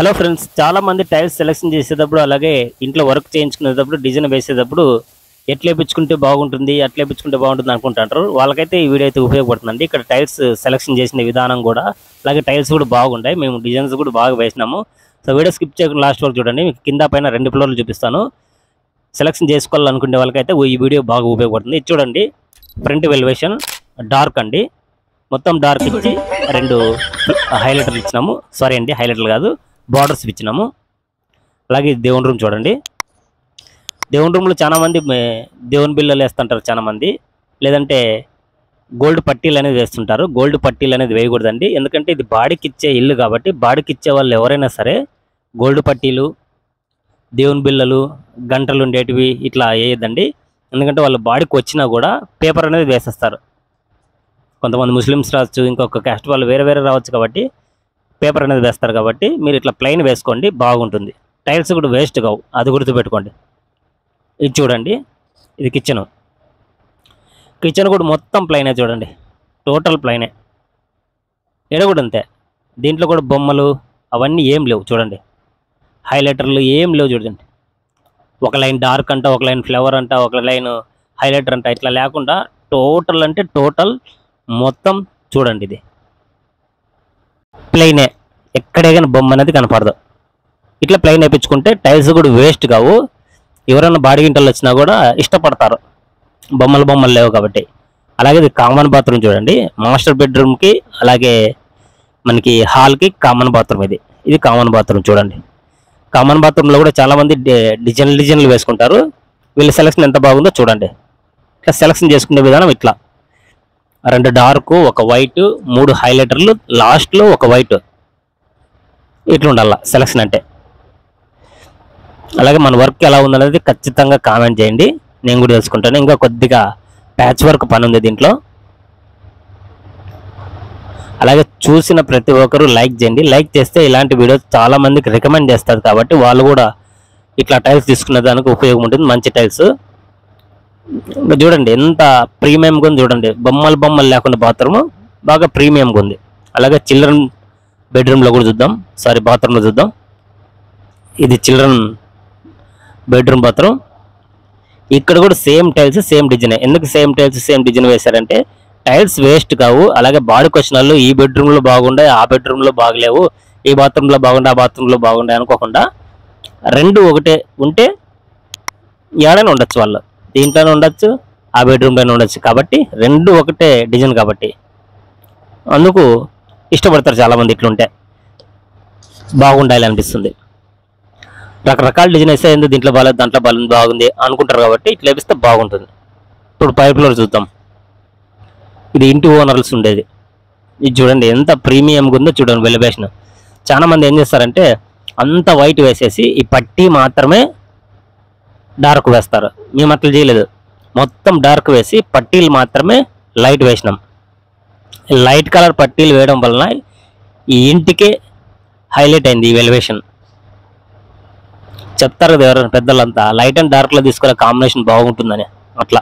Hello friends చాలా మంది tiles selection చేసేటప్పుడు అలాగే ఇంట్లో వర్క్ చేయించుకునేటప్పుడు డిజైన్ వేసేటప్పుడు ఎట్లేపించుకుంటే బాగుంటుంది అట్లేపించుకుంటే బాగుంటుంది అనుకుంటుంటారు. వాళ్ళకైతే ఈ వీడియో అయితే ఉపయోగపడుతుందండి. ఇక్కడ టైల్స్ సెలెక్షన్ చేసిన విధానం కూడా అలాగే టైల్స్ కూడా బాగుంటాయి. మేము డిజైన్స్ కూడా బాగా వేసినాము. సో వీడియో స్కిప్ చేయకుండా లాస్ట్ వరకు చూడండి. మీకు కింద పైన రెండు ఫ్లోర్లు చూపిస్తాను. సెలెక్షన్ చేసుకోవాలనుకునే వాళ్ళకైతే ఈ వీడియో బాగా ఉపయోగపడుతుంది. చూడండి ఫ్రంట్ వెల్వేషన్ డార్క్ అండి. మొత్తం డార్క్ ఇచ్చి రెండు హైలైటర్లు ఇచ్చినాము. సారీ అండి హైలైటర్లు కాదు. బార్డర్స్ ఇచ్చినాము. అలాగే దేవుని రూమ్ చూడండి. దేవుని రూమ్లో చాలామంది దేవుని బిల్లలు వేస్తుంటారు చాలామంది లేదంటే గోల్డ్ పట్టీలు అనేది వేస్తుంటారు. గోల్డ్ పట్టీలు అనేది వేయకూడదండి. ఎందుకంటే ఇది బాడీకి ఇచ్చే ఇల్లు కాబట్టి బాడీకి ఇచ్చే వాళ్ళు ఎవరైనా సరే గోల్డ్ పట్టీలు దేవుని బిల్లలు గంటలు ఉండేటివి ఇట్లా వేయద్దండి. ఎందుకంటే వాళ్ళు బాడీకి వచ్చినా కూడా పేపర్ అనేది వేసేస్తారు. కొంతమంది ముస్లిమ్స్ రావచ్చు ఇంకొక క్యాస్ట్ వాళ్ళు వేరే వేరే రావచ్చు కాబట్టి పేపర్ అనేది వేస్తారు కాబట్టి మీరు ఇట్లా ప్లెయిన్ వేసుకోండి బాగుంటుంది. టైల్స్ కూడా వేస్ట్ కావు అది గుర్తుపెట్టుకోండి. ఇది చూడండి ఇది కిచెన్ కిచెన్ కూడా మొత్తం ప్లైనే చూడండి టోటల్ ప్లైనే ఈడ కూడా అంతే. దీంట్లో కూడా బొమ్మలు అవన్నీ ఏం లేవు చూడండి. హైలైటర్లు ఏం లేవు చూడండి. ఒక లైన్ డార్క్ అంట ఒక లైన్ ఫ్లవర్ అంట ఒక లైన్ హైలైటర్ అంట ఇట్లా లేకుండా టోటల్ అంటే టోటల్ మొత్తం చూడండి ఇది. ప్లెయినే ఎక్కడే కానీ బొమ్మ అనేది కనపడదు. ఇట్లా ప్లెయిన్ వేయించుకుంటే టైల్స్ కూడా వేస్ట్ కావు. ఎవరైనా బాడీ గింటలు వచ్చినా కూడా ఇష్టపడతారు. బొమ్మలు బొమ్మలు లేవు కాబట్టి. అలాగే ఇది కామన్ బాత్రూమ్ చూడండి. మాస్టర్ బెడ్రూమ్కి అలాగే మనకి హాల్కి కామన్ బాత్రూమ్ ఇది. ఇది కామన్ బాత్రూమ్ చూడండి. కామన్ బాత్రూంలో కూడా చాలామంది డిజైన్ డిజైన్లు వేసుకుంటారు. వీళ్ళ సెలక్షన్ ఎంత బాగుందో చూడండి. ఇట్లా సెలక్షన్ చేసుకునే విధానం ఇట్లా. రెండు డార్క్ ఒక వైట్ మూడు హైలైటర్లు లాస్ట్లో ఒక వైట్. ఇట్లుండాల సెలక్షన్ అంటే. అలాగే మన వర్క్ ఎలా ఉందనేది ఖచ్చితంగా కామెంట్ చేయండి. నేను కూడా తెలుసుకుంటాను. ఇంకా కొద్దిగా ప్యాచ్ వర్క్ పని ఉంది దీంట్లో. అలాగే చూసిన ప్రతి ఒక్కరూ లైక్ చేయండి. లైక్ చేస్తే ఇలాంటి వీడియోస్ చాలా మందికి రికమెండ్ చేస్తారు కాబట్టి వాళ్ళు కూడా ఇట్లా టైల్స్ తీసుకునే దానికి ఉపయోగం ఉంటుంది. మంచి టైల్స్. చూడండి ఎంత ప్రీమియంగా ఉంది చూడండి. బొమ్మలు బొమ్మలు లేకుండా బాత్రూమ్ బాగా ప్రీమియంగా ఉంది. అలాగే చిల్డ్రన్ బెడ్రూమ్లో కూడా చూద్దాం. సారీ బాత్రూంలో చూద్దాం. ఇది చిల్డ్రన్ బెడ్రూమ్ బాత్రూమ్. ఇక్కడ కూడా సేమ్ టైల్స్ సేమ్ డిజైన్. ఎందుకు సేమ్ టైల్స్ సేమ్ డిజైన్ వేశారంటే టైల్స్ వేస్ట్ కావు. అలాగే బాడీకి వచ్చిన వాళ్ళు ఈ బెడ్రూమ్లో బాగుండే ఆ బెడ్రూమ్లో బాగలేవు. ఈ బాత్రూంలో బాగుండే ఆ బాత్రూంలో బాగుండే అనుకోకుండా రెండు ఒకటే ఉంటే ఏడైనా ఉండొచ్చు వాళ్ళు. దీంట్లోనే ఉండొచ్చు ఆ బెడ్రూమ్లోనే ఉండొచ్చు. కాబట్టి రెండు ఒకటే డిజైన్ కాబట్టి అందుకు ఇష్టపడతారు చాలామంది ఇట్లుంటే. బాగుండాలి అనిపిస్తుంది. రకరకాల డిజైన్ వేస్తే ఎందుకు దీంట్లో బాగాలేదు దాంట్లో బాగుంది బాగుంది అనుకుంటారు కాబట్టి ఇట్లా వేపిస్తే బాగుంటుంది. ఇప్పుడు పైపులో చూద్దాం. ఇది ఇంటి ఓనర్స్ ఉండేది. ఇది చూడండి ఎంత ప్రీమియంగా ఉందో చూడండి వెలిబేషన్ చాలామంది ఏం చేస్తారంటే అంత వైట్ వేసేసి ఈ పట్టీ మాత్రమే డార్క్ వేస్తారు. మేము అట్లా చేయలేదు. మొత్తం డార్క్ వేసి పట్టీలు మాత్రమే లైట్ వేసినాం. లైట్ కలర్ పట్టీలు వేయడం వలన ఈ ఇంటికే హైలైట్ అయింది ఈ వెలివేషన్ చెప్తారు కదా ఎవరైనా పెద్దలంతా లైట్ అండ్ డార్క్లో తీసుకునే కాంబినేషన్ బాగుంటుందని. అట్లా.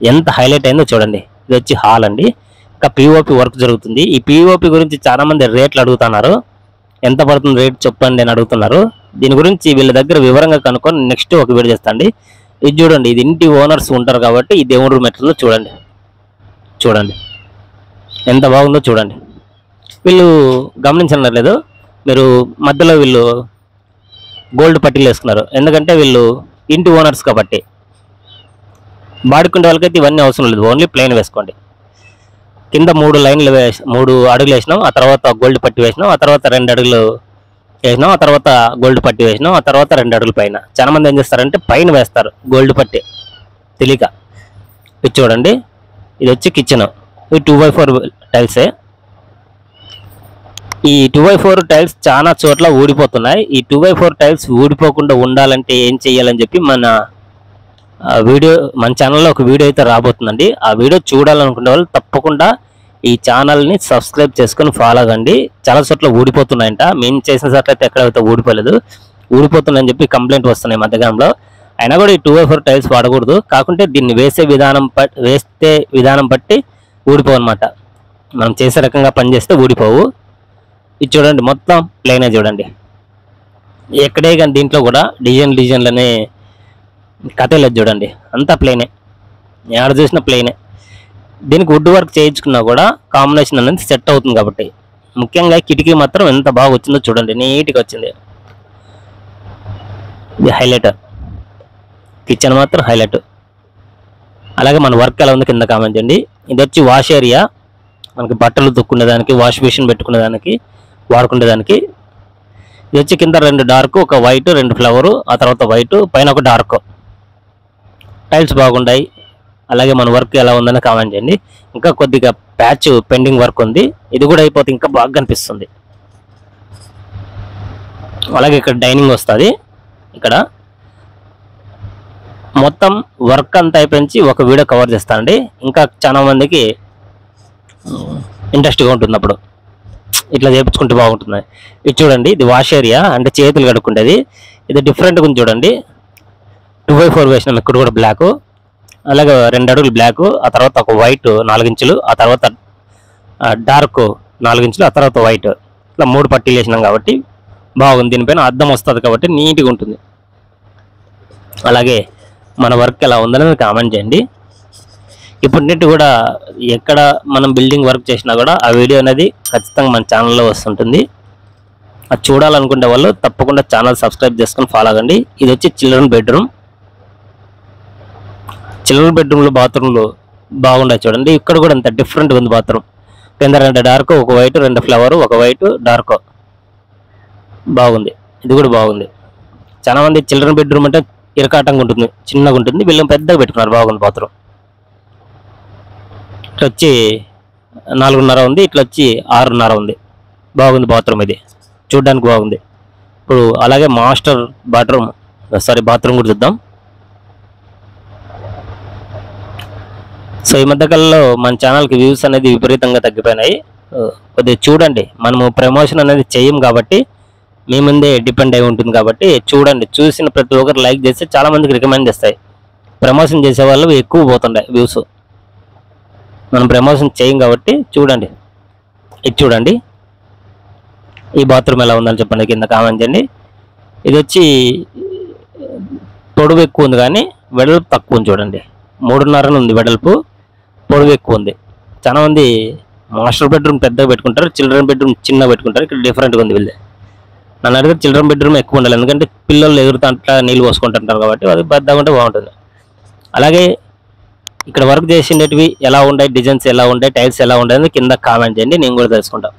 ఎంత హైలైట్ అయిందో చూడండి. ఇది వచ్చి హాల్ అండి. ఇంకా పిఓపి వర్క్ జరుగుతుంది. ఈ పిఓపి గురించి చాలామంది రేట్లు అడుగుతున్నారు. ఎంత పడుతుంది రేట్ చెప్పండి అని అడుగుతున్నారు. దీని గురించి వీళ్ళ దగ్గర వివరంగా కనుక్కొని నెక్స్ట్ ఒక వీడియో చేస్తాండి ఇది చూడండి ఇది ఇంటి ఓనర్స్ ఉంటారు కాబట్టి ఈ దేవుడు రూమ్ చూడండి. చూడండి. ఎంత బాగుందో చూడండి. వీళ్ళు గమనించలేదు మీరు మధ్యలో వీళ్ళు గోల్డ్ పట్టీలు వేసుకున్నారు. ఎందుకంటే వీళ్ళు ఇంటి ఓనర్స్ కాబట్టి. వాడుకునే వాళ్ళకైతే ఇవన్నీ అవసరం లేదు. ఓన్లీ ప్లెయిన్ వేసుకోండి. కింద మూడు లైన్లు వేసి మూడు అడుగులు వేసినాం. ఆ తర్వాత గోల్డ్ పట్టి వేసినాం. ఆ తర్వాత రెండు అడుగులు వేసినాం ఆ తర్వాత గోల్డ్ పట్టి వేసినాం ఆ తర్వాత రెండు అడుగుల పైన. చాలా మంది ఏం చేస్తారంటే పైన వేస్తారు గోల్డ్ పట్టి. తెలియక. ఇది చూడండి. ఇది వచ్చి కిచెన్ ఇది టూ బై ఫోర్ టైల్సే ఈ టూ బై ఫోర్ టైల్స్ చాలా చోట్ల ఊడిపోతున్నాయి. ఈ టూ బై ఫోర్ టైల్స్ ఊడిపోకుండా ఉండాలంటే ఏం చేయాలని చెప్పి మన ఆ, వీడియో మన ఛానల్లో ఒక వీడియో అయితే రాబోతుందండి. ఆ వీడియో చూడాలనుకునే వాళ్ళు తప్పకుండా ఈ ఛానల్ని సబ్స్క్రైబ్ చేసుకొని ఫాలో అవ్వండి చాలా చోట్ల ఊడిపోతున్నాయంట. మేము చేసిన చోట్ల అయితే ఎక్కడైతే ఊడిపోలేదు. ఊడిపోతుందని చెప్పి కంప్లైంట్ వస్తున్నాయి మధ్యకాలంలో. అయినా కూడా ఈ టూ బై ఫోర్ టైల్స్ వాడకూడదు. కాకుంటే దీన్ని వేసే విధానం పట్ వేస్తే విధానం బట్టి ఊడిపోవు అనమాట మనం చేసే రకంగా పనిచేస్తే ఊడిపోవు. ఇది చూడండి మొత్తం ప్లెయినే చూడండి. ఎక్కడే కానీ దీంట్లో కూడా డిజైన్ డిజైన్లనే కథ లేదు చూడండి. అంతా ప్లెయినే ఎక్కడ చూసినా ప్లెయినే దీనికి వుడ్ వర్క్ చేయించుకున్నా కూడా కాంబినేషన్ అనేది సెట్ అవుతుంది కాబట్టి. ముఖ్యంగా కిటికీ మాత్రం ఎంత బాగా వచ్చిందో చూడండి నీట్గా వచ్చింది. ఇది హైలైటర్ కిచెన్ మాత్రం హైలైట్ అలాగే మన వర్క్ ఎలా ఉంది కింద కామెంట్ చేయండి. ఇది వచ్చి వాష్ ఏరియా మనకి బట్టలు దుక్కునేదానికి వాష్ మిషన్ పెట్టుకునేదానికి వాడుకునేదానికి. ఇది వచ్చి కింద రెండు డార్క్ ఒక వైట్ రెండు ఫ్లవరు ఆ తర్వాత వైట్ పైన ఒక డార్క్ టైల్స్ బాగున్నాయి అలాగే మన వర్క్ ఎలా ఉందని కామెంట్ చేయండి. ఇంకా కొద్దిగా ప్యాచ్ పెండింగ్ వర్క్ ఉంది. ఇది కూడా అయిపోతే ఇంకా బాగా కనిపిస్తుంది. అలాగే ఇక్కడ డైనింగ్ వస్తుంది. ఇక్కడ మొత్తం వర్క్ అంతా అయిపోయించి ఒక వీడియో కవర్ చేస్తానండి. ఇంకా చాలా మందికి ఇంట్రెస్ట్గా ఉంటుంది అప్పుడు. ఇట్లా చేపించుకుంటే బాగుంటుంది. ఇది చూడండి ఇది వాష్ ఏరియా అంటే చేతులు కడుక్కుంటేది. ఇది డిఫరెంట్గా ఉంది చూడండి. టూ బై ఫోర్ వేసినాం ఇక్కడ కూడా బ్లాక్. అలాగే రెండు అడుగులు బ్లాక్ ఆ తర్వాత ఒక వైట్ నాలుగించులు ఆ తర్వాత డార్క్ నాలుగించులు ఆ తర్వాత వైట్ ఇట్లా మూడు పట్టీలు వేసినాం కాబట్టి బాగుంది. దీనిపైన అద్దం వస్తుంది కాబట్టి నీట్గా ఉంటుంది. అలాగే మన వర్క్ ఎలా ఉందని కామెంట్ చేయండి. ఇప్పుడు నెట్ కూడా ఎక్కడ మనం బిల్డింగ్ వర్క్ చేసినా కూడా ఆ వీడియో అనేది ఖచ్చితంగా మన ఛానల్లో వస్తుంటుంది. అది చూడాలనుకునే వాళ్ళు తప్పకుండా ఛానల్ సబ్స్క్రైబ్ చేసుకొని ఫాలో అవ్వండి. ఇది వచ్చి చిల్డ్రన్ బెడ్రూమ్ చిల్డ్రన్ బెడ్రూమ్లో బాత్రూమ్లు బాగున్నాయి చూడండి. ఇక్కడ కూడా అంత డిఫరెంట్గా ఉంది బాత్రూమ్. కింద రెండు డార్క్ ఒక వైట్ రెండు ఫ్లవర్ ఒక వైట్ డార్క్ బాగుంది. ఇది కూడా బాగుంది. చాలా మంది చిల్డ్రన్ బెడ్రూమ్ అంటే ఇరకాటంగా ఉంటుంది. చిన్నగా ఉంటుంది. వీళ్ళు పెద్దగా పెట్టుకున్నారు. బాగుంది బాత్రూమ్. ఇట్లా వచ్చి నాలుగున్నర ఉంది. ఇట్లా వచ్చి ఆరున్నర ఉంది. బాగుంది బాత్రూమ్ ఇది. చూడడానికి బాగుంది. ఇప్పుడు అలాగే మాస్టర్ బాత్రూమ్ సారీ బాత్రూమ్ కూడా చూద్దాం. సో ఈ మధ్యకాలంలో మన ఛానల్కి వ్యూస్ అనేది విపరీతంగా తగ్గిపోయినాయి. కొద్దిగా చూడండి మనము ప్రమోషన్ అనేది చేయం కాబట్టి మీ ముందే డిపెండ్ అయి ఉంటుంది కాబట్టి చూడండి చూసిన ప్రతి ఒక్కరు లైక్ చేస్తే చాలామందికి రికమెండ్ చేస్తాయి. ప్రమోషన్ చేసే వాళ్ళు ఎక్కువ పోతుండే వ్యూస్ మనం ప్రమోషన్ చేయం కాబట్టి చూడండి. ఇది చూడండి. ఈ బాత్రూమ్ ఎలా ఉందని చెప్పండి కింద కామెంట్ చేయండి. ఇది వచ్చి పొడవు ఎక్కువ ఉంది కానీ వెడల్పు తక్కువ ఉంది చూడండి. మూడున్నర ఉంది వెడల్పు పొడవు ఎక్కువ ఉంది. చాలా మంది మాస్టర్ బెడ్రూమ్ పెద్దగా పెట్టుకుంటారు చిల్డ్రన్ బెడ్రూమ్ చిన్నగా పెట్టుకుంటారు ఇక్కడ డిఫరెంట్గా ఉంది వీళ్ళది. నన్ను అడిగితే చిల్డ్రన్ బెడ్రూమ్ ఎక్కువ ఉండాలి ఎందుకంటే పిల్లలు ఎగురుతుంటా నీళ్ళు పోసుకుంటుంటారు కాబట్టి అది పెద్దగా ఉంటే బాగుంటుంది. అలాగే ఇక్కడ వర్క్ చేసినవి ఎలా ఉంటాయి డిజైన్స్ ఎలా ఉంటాయి టైల్స్ ఎలా ఉంటాయి కింద కామెంట్ చేయండి నేను కూడా తెలుసుకుంటాను